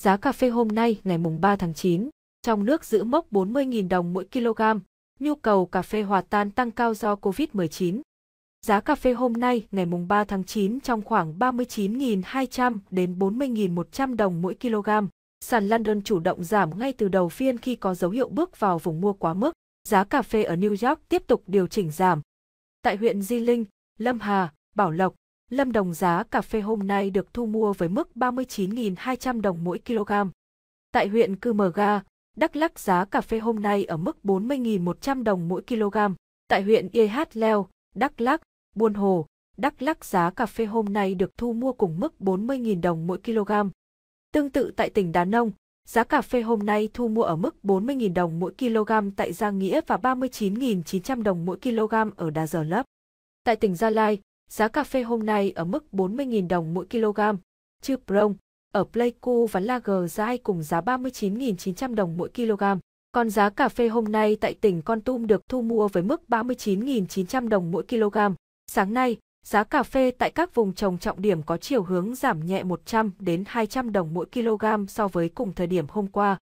Giá cà phê hôm nay ngày mùng 3 tháng 9, trong nước giữ mốc 40.000 đồng mỗi kg, nhu cầu cà phê hòa tan tăng cao do Covid-19. Giá cà phê hôm nay ngày mùng 3 tháng 9 trong khoảng 39.200 đến 40.100 đồng mỗi kg. Sàn London chủ động giảm ngay từ đầu phiên khi có dấu hiệu bước vào vùng mua quá mức. Giá cà phê ở New York tiếp tục điều chỉnh giảm. Tại huyện Di Linh, Lâm Hà, Bảo Lộc, Lâm Đồng giá cà phê hôm nay được thu mua với mức 39.200 đồng mỗi kg. Tại huyện Cư Mờ Ga, Đắk Lắk giá cà phê hôm nay ở mức 40.100 đồng mỗi kg. Tại huyện EH Leo, Đắk Lắk, Buôn Hồ, Đắk Lắk giá cà phê hôm nay được thu mua cùng mức 40.000 đồng mỗi kg. Tương tự tại tỉnh Đà Nông, giá cà phê hôm nay thu mua ở mức 40.000 đồng mỗi kg tại Giang Nghĩa và 39.900 đồng mỗi kg ở Đà Giờ Lấp. Tại tỉnh Gia Lai, giá cà phê hôm nay ở mức 40.000 đồng mỗi kg. Chư Prong, ở Pleiku và Lager giá cùng giá 39.900 đồng mỗi kg. Còn giá cà phê hôm nay tại tỉnh Con Tum được thu mua với mức 39.900 đồng mỗi kg. Sáng nay, giá cà phê tại các vùng trồng trọng điểm có chiều hướng giảm nhẹ 100 đến 200 đồng mỗi kg so với cùng thời điểm hôm qua.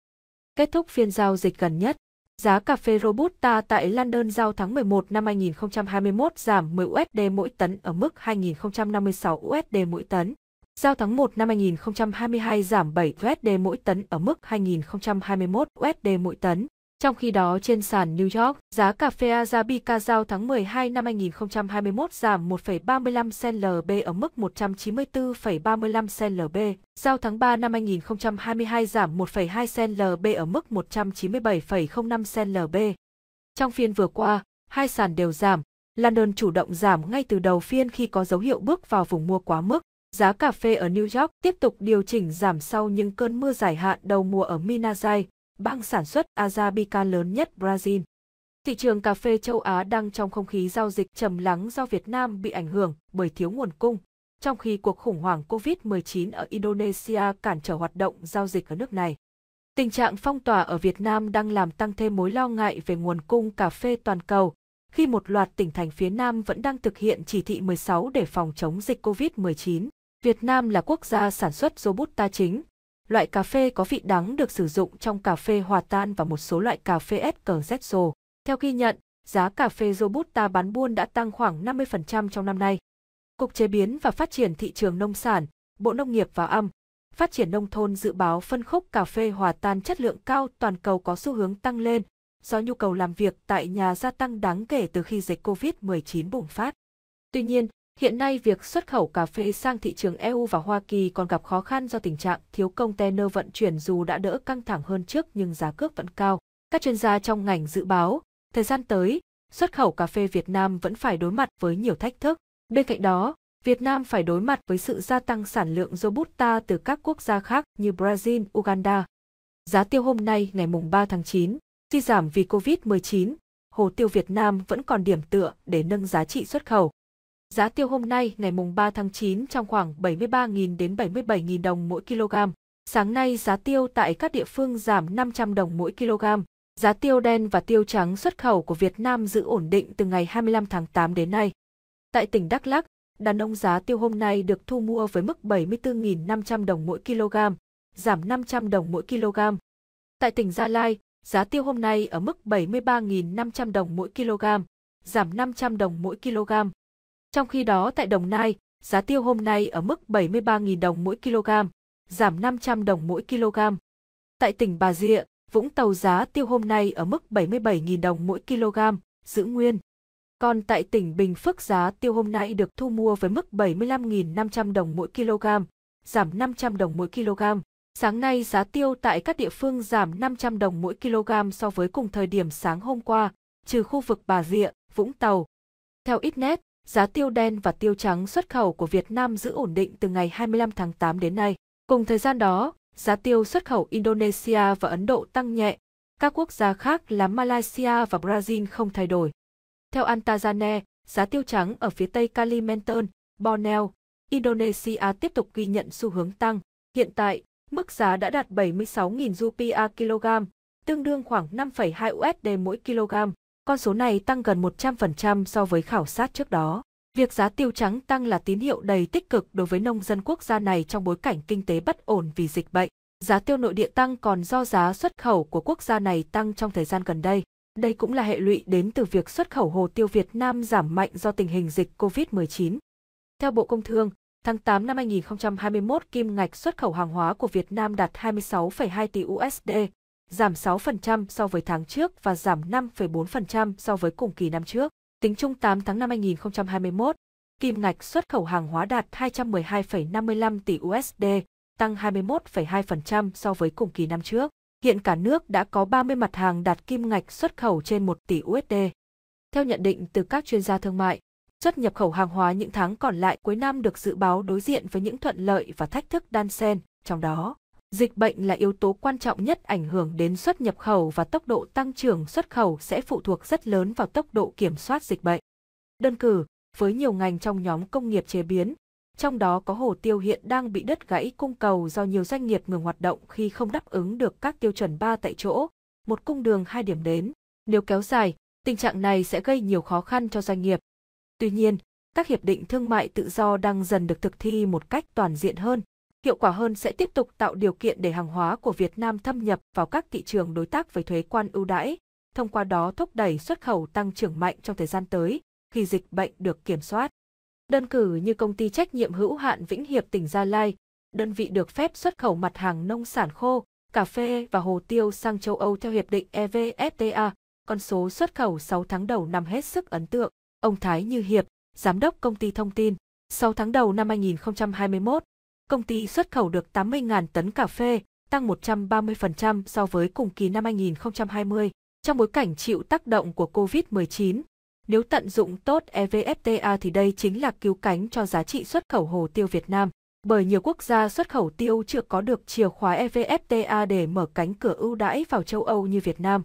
Kết thúc phiên giao dịch gần nhất, giá cà phê Robusta tại London giao tháng 11 năm 2021 giảm 10 USD mỗi tấn ở mức 2056 USD mỗi tấn. Giao tháng 1 năm 2022 giảm 7 USD mỗi tấn ở mức 2021 USD mỗi tấn. Trong khi đó trên sàn New York, giá cà phê Arabica giao tháng 12 năm 2021 giảm 1,35 cent LB ở mức 194,35 cent LB. Giao tháng 3 năm 2022 giảm 1,2 cent LB ở mức 197,05 cent LB. Trong phiên vừa qua, hai sàn đều giảm. London chủ động giảm ngay từ đầu phiên khi có dấu hiệu bước vào vùng mua quá mức. Giá cà phê ở New York tiếp tục điều chỉnh giảm sau những cơn mưa dài hạn đầu mùa ở Minas Gerais, bang sản xuất Arabica lớn nhất Brazil. Thị trường cà phê châu Á đang trong không khí giao dịch trầm lắng do Việt Nam bị ảnh hưởng bởi thiếu nguồn cung, trong khi cuộc khủng hoảng COVID-19 ở Indonesia cản trở hoạt động giao dịch ở nước này. Tình trạng phong tỏa ở Việt Nam đang làm tăng thêm mối lo ngại về nguồn cung cà phê toàn cầu, khi một loạt tỉnh thành phía Nam vẫn đang thực hiện chỉ thị 16 để phòng chống dịch COVID-19. Việt Nam là quốc gia sản xuất Robusta chính. Loại cà phê có vị đắng được sử dụng trong cà phê hòa tan và một số loại cà phê espresso. Theo ghi nhận, giá cà phê Robusta bán buôn đã tăng khoảng 50% trong năm nay. Cục Chế biến và Phát triển Thị trường Nông sản, Bộ Nông nghiệp và Âm, Phát triển Nông thôn dự báo phân khúc cà phê hòa tan chất lượng cao toàn cầu có xu hướng tăng lên, do nhu cầu làm việc tại nhà gia tăng đáng kể từ khi dịch COVID-19 bùng phát. Tuy nhiên, Hiện nay việc xuất khẩu cà phê sang thị trường EU và Hoa Kỳ còn gặp khó khăn do tình trạng thiếu container vận chuyển dù đã đỡ căng thẳng hơn trước nhưng giá cước vẫn cao. Các chuyên gia trong ngành dự báo, thời gian tới, xuất khẩu cà phê Việt Nam vẫn phải đối mặt với nhiều thách thức. Bên cạnh đó, Việt Nam phải đối mặt với sự gia tăng sản lượng Robusta từ các quốc gia khác như Brazil, Uganda. Giá tiêu hôm nay ngày mùng 3 tháng 9, suy giảm vì Covid-19, hồ tiêu Việt Nam vẫn còn điểm tựa để nâng giá trị xuất khẩu. Giá tiêu hôm nay ngày mùng 3 tháng 9 trong khoảng 73.000 đến 77.000 đồng mỗi kg. Sáng nay giá tiêu tại các địa phương giảm 500 đồng mỗi kg. Giá tiêu đen và tiêu trắng xuất khẩu của Việt Nam giữ ổn định từ ngày 25 tháng 8 đến nay. Tại tỉnh Đắk Lắk, đàn ông giá tiêu hôm nay được thu mua với mức 74.500 đồng mỗi kg, giảm 500 đồng mỗi kg. Tại tỉnh Gia Lai, giá tiêu hôm nay ở mức 73.500 đồng mỗi kg, giảm 500 đồng mỗi kg. Trong khi đó tại Đồng Nai, giá tiêu hôm nay ở mức 73.000 đồng mỗi kg, giảm 500 đồng mỗi kg. Tại tỉnh Bà Rịa, Vũng Tàu giá tiêu hôm nay ở mức 77.000 đồng mỗi kg, giữ nguyên. Còn tại tỉnh Bình Phước giá tiêu hôm nay được thu mua với mức 75.500 đồng mỗi kg, giảm 500 đồng mỗi kg. Sáng nay giá tiêu tại các địa phương giảm 500 đồng mỗi kg so với cùng thời điểm sáng hôm qua, trừ khu vực Bà Rịa, Vũng Tàu. Theo Itnet, giá tiêu đen và tiêu trắng xuất khẩu của Việt Nam giữ ổn định từ ngày 25 tháng 8 đến nay. Cùng thời gian đó, giá tiêu xuất khẩu Indonesia và Ấn Độ tăng nhẹ, các quốc gia khác là Malaysia và Brazil không thay đổi. Theo Antazane, giá tiêu trắng ở phía tây Kalimantan, Borneo, Indonesia tiếp tục ghi nhận xu hướng tăng. Hiện tại, mức giá đã đạt 76.000 rupiah kg, tương đương khoảng 5,2 USD mỗi kg. Con số này tăng gần 100% so với khảo sát trước đó. Việc giá tiêu trắng tăng là tín hiệu đầy tích cực đối với nông dân quốc gia này trong bối cảnh kinh tế bất ổn vì dịch bệnh. Giá tiêu nội địa tăng còn do giá xuất khẩu của quốc gia này tăng trong thời gian gần đây. Đây cũng là hệ lụy đến từ việc xuất khẩu hồ tiêu Việt Nam giảm mạnh do tình hình dịch COVID-19. Theo Bộ Công Thương, tháng 8 năm 2021 kim ngạch xuất khẩu hàng hóa của Việt Nam đạt 26,2 tỷ USD, giảm 6% so với tháng trước và giảm 5,4% so với cùng kỳ năm trước. Tính chung 8 tháng năm 2021, kim ngạch xuất khẩu hàng hóa đạt 212,55 tỷ USD, tăng 21,2% so với cùng kỳ năm trước. Hiện cả nước đã có 30 mặt hàng đạt kim ngạch xuất khẩu trên 1 tỷ USD. Theo nhận định từ các chuyên gia thương mại, xuất nhập khẩu hàng hóa những tháng còn lại cuối năm được dự báo đối diện với những thuận lợi và thách thức đan xen, trong đó, dịch bệnh là yếu tố quan trọng nhất ảnh hưởng đến xuất nhập khẩu và tốc độ tăng trưởng xuất khẩu sẽ phụ thuộc rất lớn vào tốc độ kiểm soát dịch bệnh. Đơn cử, với nhiều ngành trong nhóm công nghiệp chế biến, trong đó có hồ tiêu hiện đang bị đứt gãy cung cầu do nhiều doanh nghiệp ngừng hoạt động khi không đáp ứng được các tiêu chuẩn ba tại chỗ, một cung đường hai điểm đến. Nếu kéo dài, tình trạng này sẽ gây nhiều khó khăn cho doanh nghiệp. Tuy nhiên, các hiệp định thương mại tự do đang dần được thực thi một cách toàn diện hơn, hiệu quả hơn sẽ tiếp tục tạo điều kiện để hàng hóa của Việt Nam thâm nhập vào các thị trường đối tác với thuế quan ưu đãi, thông qua đó thúc đẩy xuất khẩu tăng trưởng mạnh trong thời gian tới khi dịch bệnh được kiểm soát. Đơn cử như công ty trách nhiệm hữu hạn Vĩnh Hiệp tỉnh Gia Lai, đơn vị được phép xuất khẩu mặt hàng nông sản khô, cà phê và hồ tiêu sang châu Âu theo hiệp định EVFTA, con số xuất khẩu 6 tháng đầu năm hết sức ấn tượng. Ông Thái Như Hiệp, giám đốc công ty thông tin, 6 tháng đầu năm 2021, công ty xuất khẩu được 80.000 tấn cà phê, tăng 130% so với cùng kỳ năm 2020. Trong bối cảnh chịu tác động của COVID-19, nếu tận dụng tốt EVFTA thì đây chính là cứu cánh cho giá trị xuất khẩu hồ tiêu Việt Nam. Bởi nhiều quốc gia xuất khẩu tiêu chưa có được chìa khóa EVFTA để mở cánh cửa ưu đãi vào châu Âu như Việt Nam.